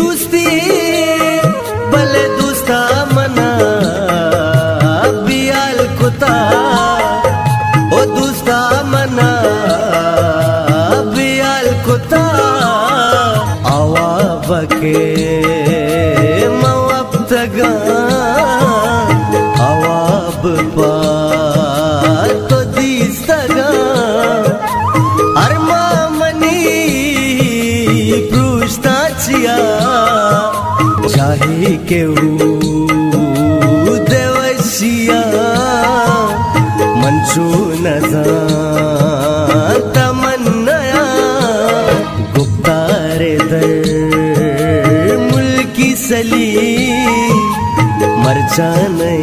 दोस्ती, भले दोस्ता मना, बियाल कुता ओ दोस्ता मना, बियाल कुता आवा बके मवब तगा पा पृष्ठाचिया चाहे केऊ देवशिया मंचू नजा तमन्नया गुप्तारे दर मुल्की सली मर जाने।